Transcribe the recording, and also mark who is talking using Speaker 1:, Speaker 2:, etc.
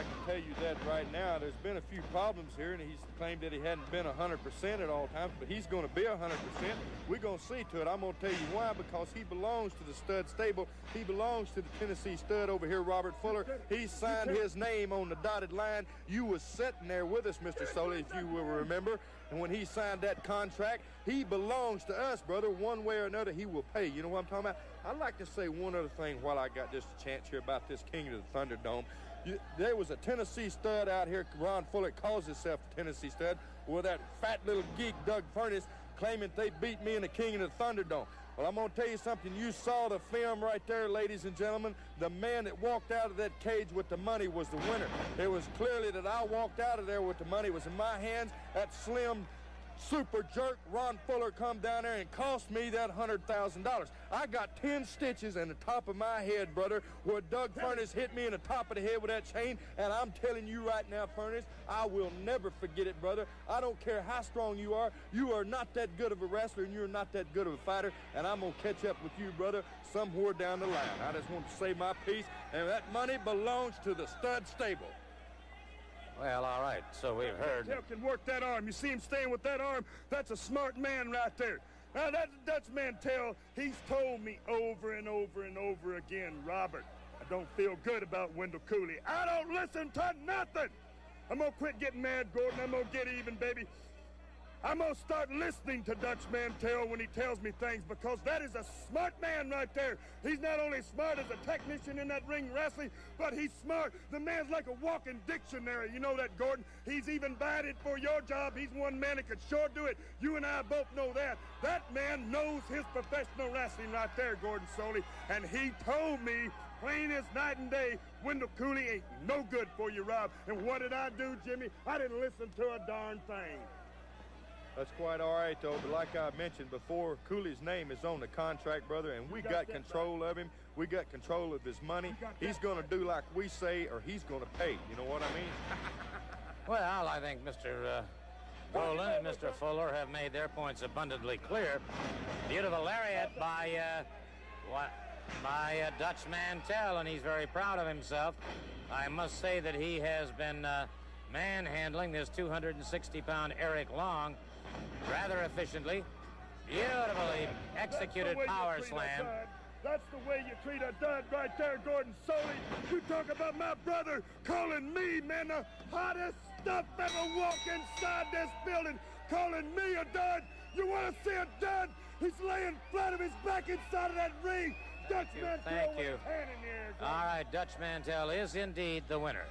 Speaker 1: I can tell you that right now. There's been a few problems here, and he's claimed that he hadn't been 100% at all times, but he's going to be 100%. We're going to see to it. I'm going to tell you why, because he belongs to the stud stable. He belongs to the Tennessee stud over here, Robert Fuller. He signed his name on the dotted line. You was sitting there with us, Mr. Solie, if you will remember. And when he signed that contract, he belongs to us, brother. One way or another, he will pay. You know what I'm talking about? I'd like to say one other thing while I got a chance here about this King of the Thunderdome. You, there was a Tennessee stud out here, Ron Fuller calls himself a Tennessee stud, with that fat little geek, Doug Furnas, claiming they beat me in the King of the Thunderdome. Well, I'm going to tell you something. You saw the film right there, ladies and gentlemen. The man that walked out of that cage with the money was the winner. It was clearly that I walked out of there with the money. It was in my hands. That slim super jerk Ron Fuller come down there and cost me that $100,000. I got 10 stitches in the top of my head, brother, where Doug Furnas hit me in the top of the head with that chain, and I'm telling you right now, Furnas, I will never forget it, brother. I don't care how strong you are. You are not that good of a wrestler, and you're not that good of a fighter, and I'm going to catch up with you, brother, somewhere down the line. I just want to say my piece, and that money belongs to the stud stable.
Speaker 2: Well, all right, so we've heard.
Speaker 3: Tell can work that arm. You see him staying with that arm? That's a smart man right there. Now, that Dutch Mantell, he's told me over and over and over again, Robert, I don't feel good about Wendell Cooley. I don't listen to nothing. I'm going to quit getting mad, Gordon. I'm going to get even, baby. I'm to start listening to Dutch Mantell when he tells me things because that is a smart man right there. He's not only smart as a technician in that ring wrestling, but he's smart. The man's like a walking dictionary. You know that, Gordon? He's even batted for your job. He's one man that could sure do it. You and I both know that. That man knows his professional wrestling right there, Gordon Solie. And he told me plain as night and day, Wendell Cooley ain't no good for you, Rob. And what did I do, Jimmy? I didn't listen to a darn thing.
Speaker 1: That's quite all right, though. But like I mentioned before, Cooley's name is on the contract, brother, and we got, got control right. of him. We got control of his money. He's going to do like we say, or he's going to pay. You know what I mean?
Speaker 2: well, I think Mr. Uh, Rowland and Mr. Fuller have made their points abundantly clear. Beautiful lariat by uh, what? By uh, Dutch Mantell, and he's very proud of himself. I must say that he has been uh, manhandling this 260-pound Eric Long rather efficiently. Beautifully executed power slam.
Speaker 3: That's the way you treat a dud right there, Gordon Solie. You talk about my brother calling me, man, the hottest stuff ever walk inside this building, calling me a dud. You want to see a dud? He's laying flat of his back inside of that ring. Dutch
Speaker 2: Thank
Speaker 3: Mantell
Speaker 2: you. Thank you. All right, Dutch Mantell is indeed the winner.